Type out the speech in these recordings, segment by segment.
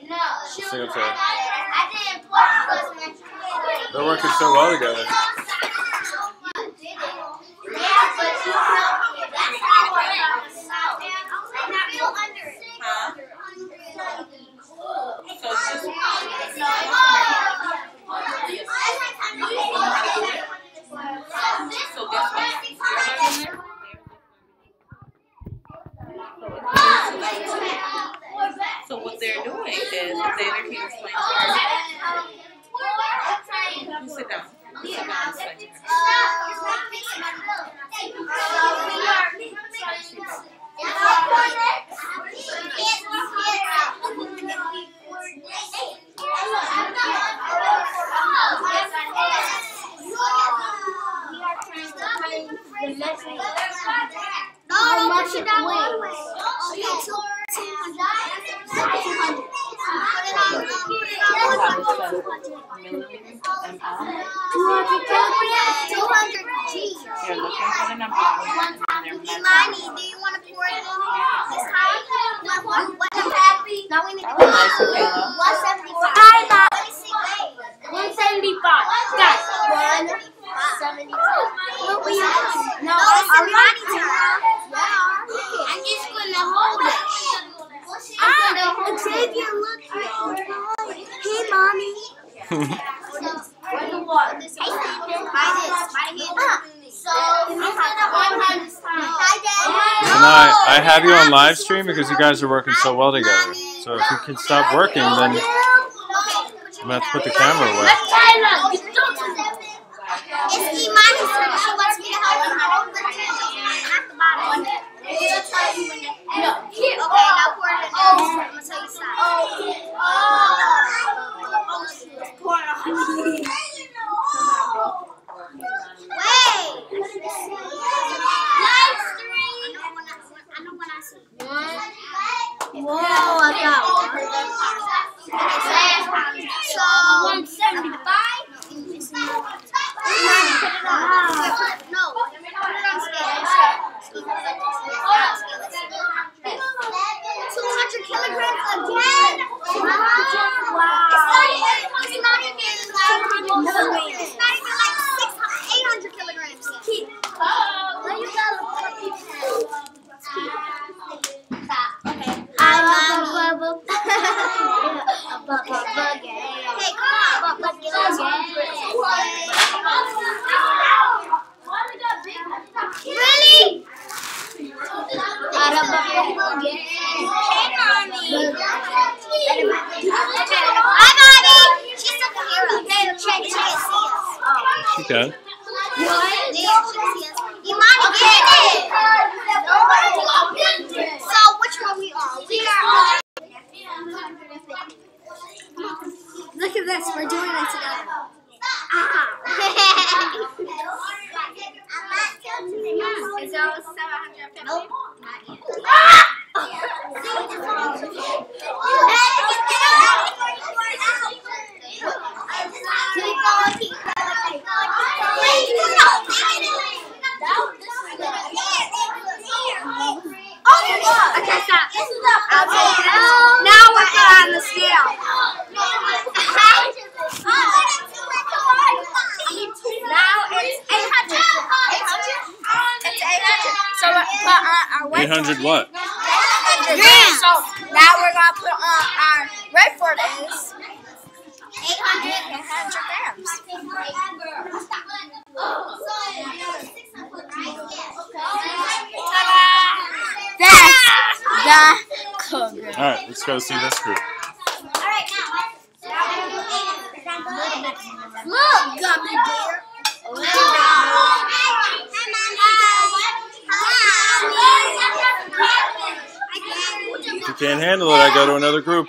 Single tail. I didn't put because my They're working so well together. Huh? So it's just so guess what? You're not in there. So what they're doing is Xander can explain to her. You sit down. You sit down and explain to her. How much it weighs? Okay, so Millimeters, ml. Two hundred kilograms, two hundred G. You're looking for the number on their Imani, do you want to pour it in this time? Now we need to Nice, Kayla. 175. I'm not. 175. Guys, 175. What we have? No, Armani time. Yeah. I'm just going to hold it. Ah, Xavier, look. Hey, mommy. Hey, Stephen. Buy this. Buy the So, I'm going to one hand this time. Hi, Dad. And I, I have you on live stream because you guys are working so well together. So if you can stop working, then I'm gonna have to put the camera away. It's Imani's turn. She wants me to help her hold the Not the bottom. She'll tell you when to. No. Okay, now pour it in. I'm gonna tell you stop. Oh. Oh. shit. Pour it on me. Wait. Live stream. I know when I see. One. Whoa, I got one. So, 175. No, put it on scale. Two hundred kilograms again. Wow. It's not even. It's not even. It's not even like six, eight hundred kilograms. Keep. Let you Okay. I'm Bubba. Bubba Buggy. Hey, come on. Bubba Really? Ada Bubba Buggy. Hey, mommy. Hi, mommy. She's a hero. Hey, check. She can see us. She can. What? Yeah, she can see us. Imani, get it. So, which one we are? We are. Look at this. We're doing it together. Ah. Is there 750? Nope. Okay, 300 what? 300 grams. So now we're going to put on our Redford is 800, 800 grams. That's the group. All right, let's go see this group. All right, now. Look, gummy bear. You can't handle it, I go to another group.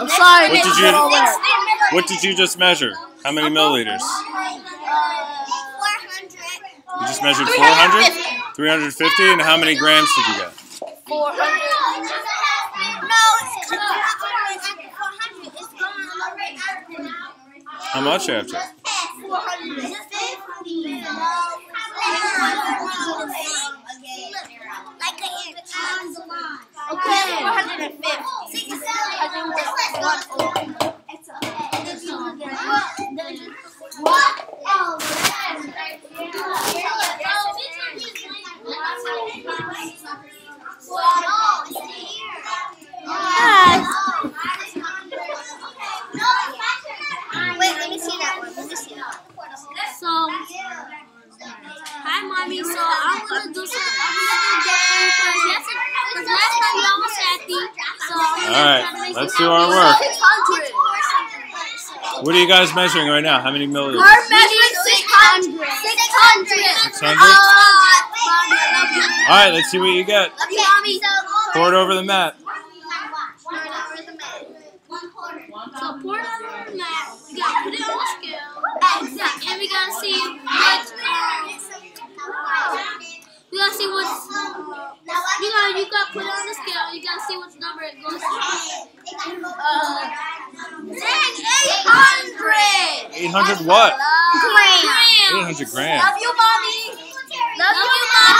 I'm sorry. What did you- What did you just measure? How many milliliters? You just measured 400? 350? And how many grams did you get? 400. How much after? 450. Okay. 450. Wait, let me see that one. Let me see that one. So, hi, mommy. So I'm gonna do some. I'm gonna do because yesterday, because last time y'all was happy. So I'm gonna All right, try to make let's do our work. What are you guys measuring right now? How many milliliters? We're measuring 600. 600. 600? Uh, All right, let's see what you get. Okay. Pour it over the mat. So pour it on the mat. We gotta put it on the scale. Exactly. And we gotta see what. Um, we gotta see what. You gotta you gotta put it on the scale. You gotta see what number it goes to. Uh, dang, 800. 800 what? Grams. 800 grams. Love you, mommy. Love you, mommy and daddy.